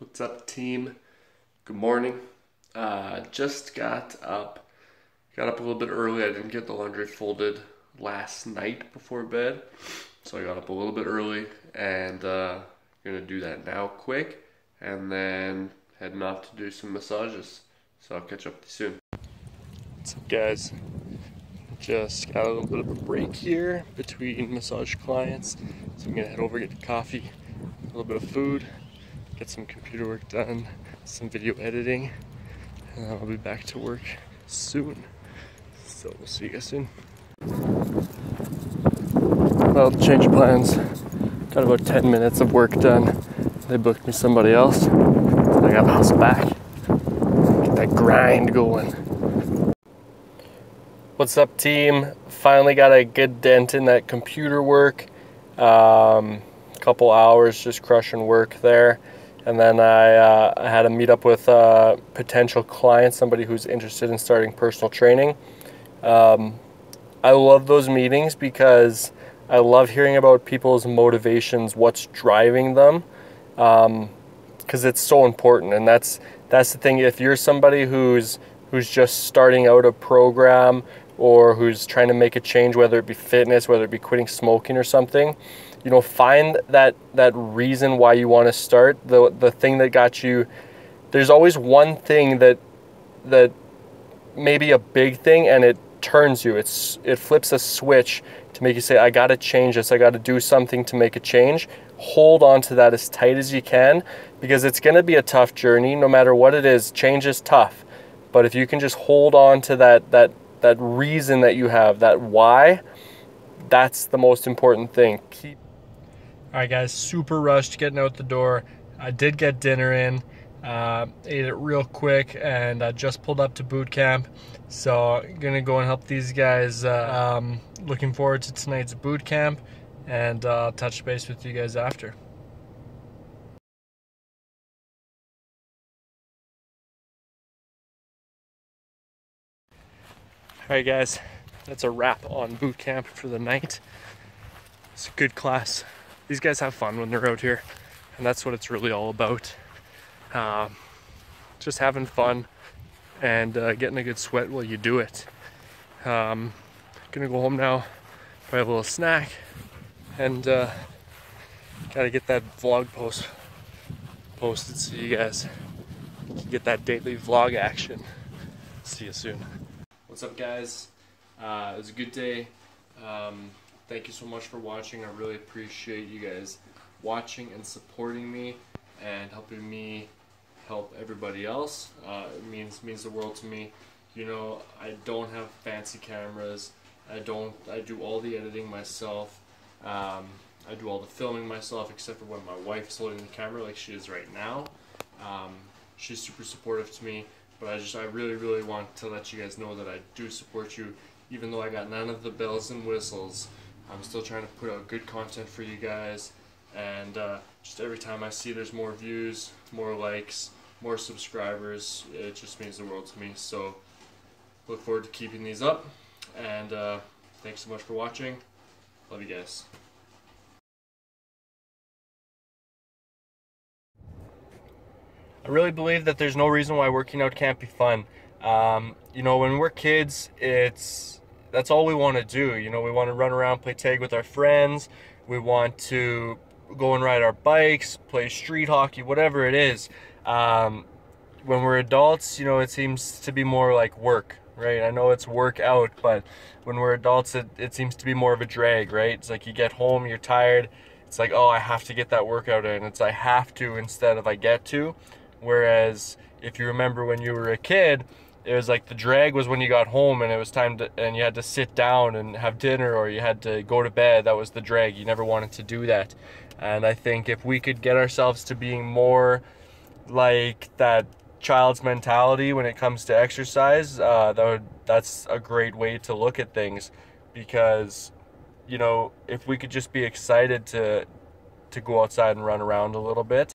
What's up, team? Good morning. Uh, just got up. Got up a little bit early. I didn't get the laundry folded last night before bed, so I got up a little bit early and uh, gonna do that now, quick, and then heading off to do some massages. So I'll catch up soon. What's up, guys? Just got a little bit of a break here between massage clients, so I'm gonna head over get coffee, a little bit of food get some computer work done, some video editing, and I'll be back to work soon. So we'll see you guys soon. Well, change of plans. Got about 10 minutes of work done. They booked me somebody else. So I gotta hustle back. Get that grind going. What's up, team? Finally got a good dent in that computer work. Um, couple hours just crushing work there and then I, uh, I had a meet up with a potential client, somebody who's interested in starting personal training. Um, I love those meetings because I love hearing about people's motivations, what's driving them, because um, it's so important. And that's that's the thing. If you're somebody who's who's just starting out a program or who's trying to make a change, whether it be fitness, whether it be quitting smoking or something, you know find that that reason why you want to start the the thing that got you there's always one thing that that maybe a big thing and it turns you. It's it flips a switch to make you say i got to change this. I got to do something to make a change. Hold on to that as tight as you can because it's going to be a tough journey no matter what it is. Change is tough but if you can just hold on to that that that reason that you have that why that's the most important thing. Keep all right, guys, super rushed getting out the door. I did get dinner in, uh, ate it real quick, and I just pulled up to boot camp. So, gonna go and help these guys. Uh, um, looking forward to tonight's boot camp, and uh, touch base with you guys after. All right, guys, that's a wrap on boot camp for the night. It's a good class these guys have fun when they're out here, and that's what it's really all about. Um, just having fun and uh, getting a good sweat while you do it. Um, gonna go home now, probably have a little snack, and uh, gotta get that vlog post posted so you guys get that daily vlog action. See you soon. What's up, guys? Uh, it was a good day. Um, thank you so much for watching. I really appreciate you guys watching and supporting me and helping me help everybody else. Uh, it means means the world to me. You know, I don't have fancy cameras. I don't. I do all the editing myself. Um, I do all the filming myself, except for when my wife is holding the camera, like she is right now. Um, she's super supportive to me, but I just I really really want to let you guys know that I do support you, even though I got none of the bells and whistles. I'm still trying to put out good content for you guys and uh, just every time I see there's more views, more likes, more subscribers, it just means the world to me. So look forward to keeping these up and uh, thanks so much for watching. Love you guys. I really believe that there's no reason why working out can't be fun. Um, you know, when we're kids, it's that's all we want to do. You know, we want to run around, play tag with our friends. We want to go and ride our bikes, play street hockey, whatever it is. Um, when we're adults, you know, it seems to be more like work, right? I know it's work out, but when we're adults, it, it seems to be more of a drag, right? It's like you get home, you're tired. It's like, oh, I have to get that workout in. It's I have to instead of I get to. Whereas if you remember when you were a kid, it was like the drag was when you got home and it was time to and you had to sit down and have dinner or you had to go to bed. That was the drag. You never wanted to do that. And i think if we could get ourselves to being more like that child's mentality when it comes to exercise uh, that would that's a great way to look at things because you know if we could just be excited to to go outside and run around a little bit